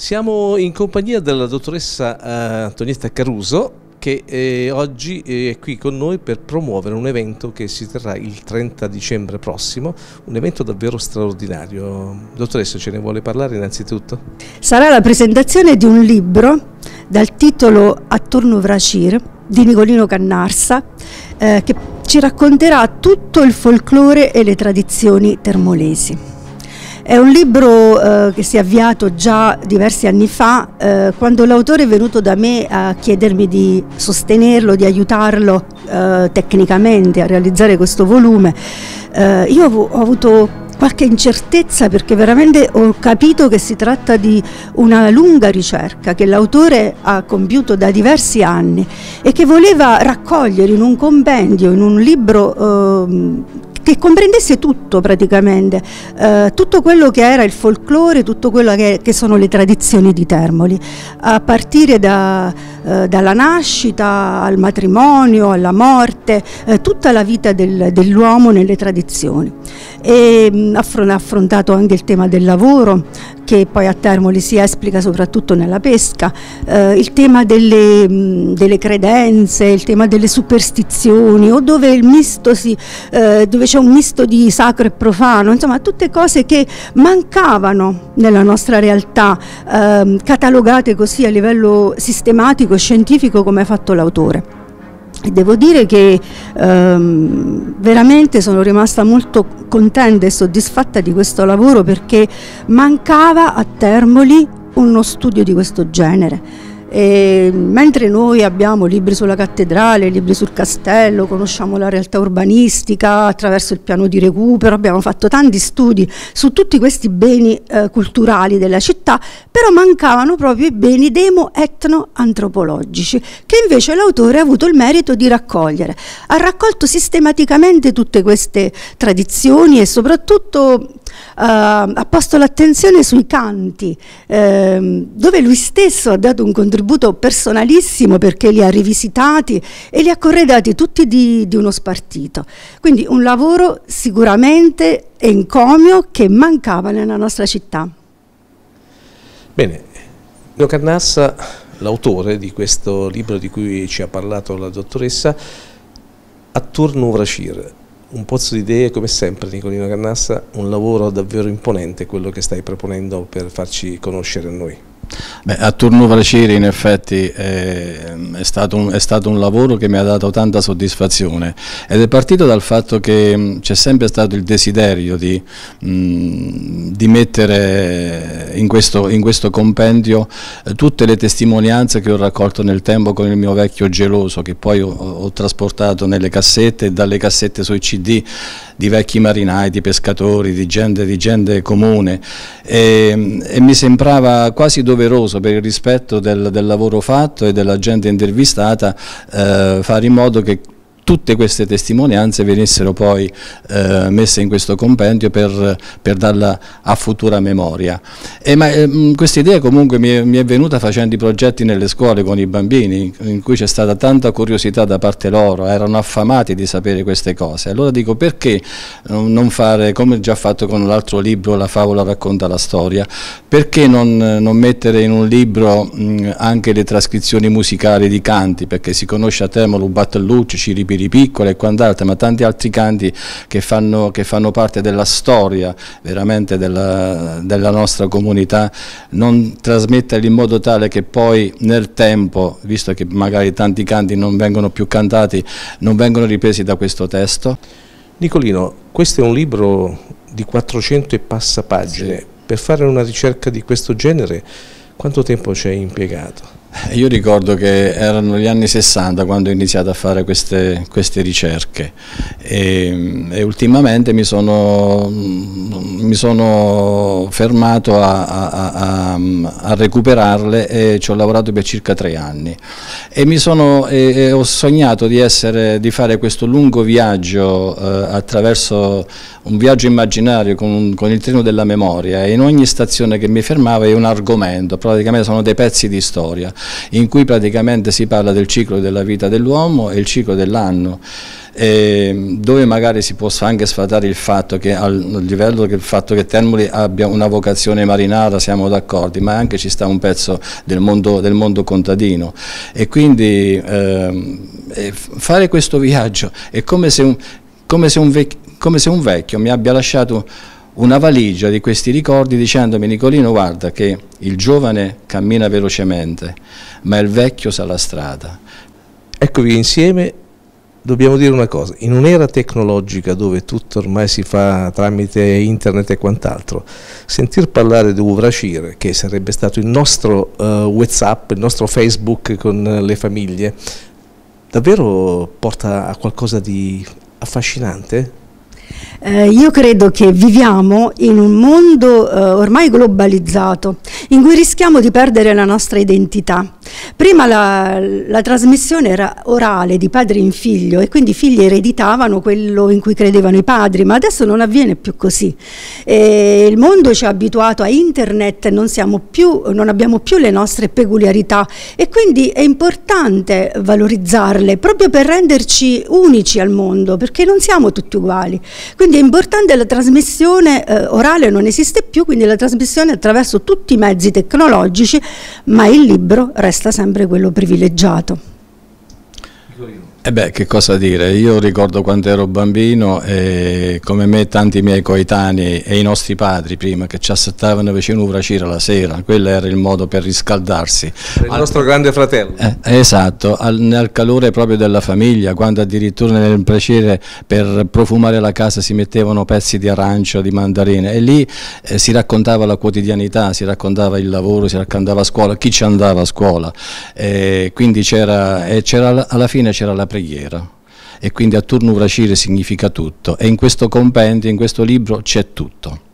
Siamo in compagnia della dottoressa eh, Antonietta Caruso che eh, oggi è qui con noi per promuovere un evento che si terrà il 30 dicembre prossimo, un evento davvero straordinario. Dottoressa, ce ne vuole parlare innanzitutto? Sarà la presentazione di un libro dal titolo Attorno Vracir di Nicolino Cannarsa eh, che ci racconterà tutto il folklore e le tradizioni termolesi. È un libro eh, che si è avviato già diversi anni fa, eh, quando l'autore è venuto da me a chiedermi di sostenerlo, di aiutarlo eh, tecnicamente a realizzare questo volume. Eh, io ho, avuto qualche incertezza perché veramente ho capito che si tratta di una lunga ricerca che l'autore ha compiuto da diversi anni e che voleva raccogliere in un compendio, in un libro eh, che comprendesse tutto praticamente, eh, tutto quello che era il folklore, tutto quello che, che sono le tradizioni di Termoli, a partire da, eh, dalla nascita al matrimonio, alla morte, eh, tutta la vita del, dell'uomo nelle tradizioni. Ha affrontato anche il tema del lavoro, che poi a Termoli si esplica soprattutto nella pesca, eh, il tema delle, delle, credenze, il tema delle superstizioni, o dove, eh, dove c'è un misto di sacro e profano, insomma tutte cose che mancavano nella nostra realtà, eh, catalogate così a livello sistematico e scientifico come ha fatto l'autore. E devo dire che ehm, veramente sono rimasta molto contenta e soddisfatta di questo lavoro perché mancava a Termoli uno studio di questo genere e mentre noi abbiamo libri sulla cattedrale, libri sul castello, conosciamo la realtà urbanistica attraverso il piano di recupero, abbiamo fatto tanti studi su tutti questi beni eh, culturali della città, però mancavano proprio i beni demo-etno-antropologici, che invece l'autore ha avuto il merito di raccogliere. Ha raccolto sistematicamente tutte queste tradizioni e soprattutto Uh, ha posto l'attenzione sui canti, uh, dove lui stesso ha dato un contributo personalissimo perché li ha rivisitati e li ha corredati tutti di, di uno spartito. Quindi un lavoro sicuramente encomio che mancava nella nostra città. Bene, Nino Carnassa, l'autore di questo libro di cui ci ha parlato la dottoressa, a Turno Vracir, un pozzo di idee come sempre Nicolino Cannassa, un lavoro davvero imponente quello che stai proponendo per farci conoscere a noi. Beh, a Turno Vraciri in effetti è, è, stato un, è, stato un, lavoro che mi ha dato tanta soddisfazione ed è partito dal fatto che c'è sempre stato il desiderio di, mh, di mettere in questo, in questo compendio eh, tutte le testimonianze che ho raccolto nel tempo con il mio vecchio geloso che poi ho, ho trasportato nelle cassette e dalle cassette sui cd di vecchi marinai, di pescatori, di gente, di gente comune. E, e mi sembrava quasi doveroso doveroso per il rispetto del, del lavoro fatto e della gente intervistata eh, fare in modo che tutte queste testimonianze venissero poi eh, messe in questo compendio per, per, darla a futura memoria. E, ma, eh, questa idea comunque mi è, mi è, venuta facendo i progetti nelle scuole con i bambini, in cui c'è stata tanta curiosità da parte loro, erano affamati di sapere queste cose. Allora dico perché non fare, come già fatto con l'altro libro, La favola racconta la storia, perché non, non mettere in un libro mh, anche le trascrizioni musicali di canti, perché si conosce a Temolo, Battellucci, Ciripiri, Piccola e quant'altro, ma tanti altri canti che fanno, che fanno parte della storia veramente della, della nostra comunità, non trasmetterli in modo tale che poi nel tempo, visto che magari tanti canti non vengono più cantati, non vengono ripresi da questo testo? Nicolino, questo è un libro di 400 e passa pagine. Sì. Per fare una ricerca di questo genere, quanto tempo ci hai impiegato? Io ricordo che erano gli anni 60 quando ho iniziato a fare queste, queste ricerche. E, e, ultimamente mi sono, mi sono fermato a, a, a, a, recuperarle e ci ho lavorato per circa tre anni. E, sono, e ho sognato di, essere, di, fare questo lungo viaggio eh, attraverso un viaggio immaginario con, con, il treno della memoria e in ogni stazione che mi fermava è un argomento, praticamente sono dei pezzi di storia in cui praticamente si parla del ciclo della vita dell'uomo e il ciclo dell'anno eh, dove magari si può anche sfatare il fatto che al livello del fatto che Termoli abbia una vocazione marinara, siamo d'accordo, ma anche ci sta un pezzo del mondo, del mondo contadino. E quindi ehm, fare questo viaggio è come se un, come se un, come se un vecchio mi abbia lasciato una valigia di questi ricordi dicendomi Nicolino guarda che il giovane cammina velocemente ma il vecchio sa la strada. Eccovi insieme, dobbiamo dire una cosa, in un'era tecnologica dove tutto ormai si fa tramite internet e quant'altro, sentir parlare di Uvracir, che sarebbe stato il nostro uh, Whatsapp, il nostro Facebook con le famiglie, davvero porta a qualcosa di affascinante? Eh, io credo che viviamo in un mondo eh, ormai globalizzato in cui rischiamo di perdere la nostra identità. Prima la, la, trasmissione era orale di padre in figlio e quindi i figli ereditavano quello in cui credevano i padri, ma adesso non avviene più così. E il mondo ci ha abituato a internet, non, più, non abbiamo più le nostre peculiarità e quindi è importante valorizzarle proprio per renderci unici al mondo, perché non siamo tutti uguali. Quindi è importante la trasmissione eh, orale, non esiste più, quindi la trasmissione attraverso tutti i mezzi tecnologici, ma il libro resta sempre quello privilegiato. Eh beh, che cosa dire, io ricordo quando ero bambino e come me tanti miei coetanei e i nostri padri prima che ci assettavano vicino a Uvracira la sera, quello era il modo per riscaldarsi. Il al, nostro grande fratello. Eh, esatto, al, nel calore proprio della famiglia, quando addirittura nel piacere per profumare la casa si mettevano pezzi di arancio, di mandarine e lì eh, si raccontava la quotidianità, si raccontava il lavoro, si raccontava a scuola, chi ci andava a scuola, eh, quindi c'era, alla fine c'era la preghiera e quindi a turno vracire significa tutto e in questo compendio, in questo libro c'è tutto.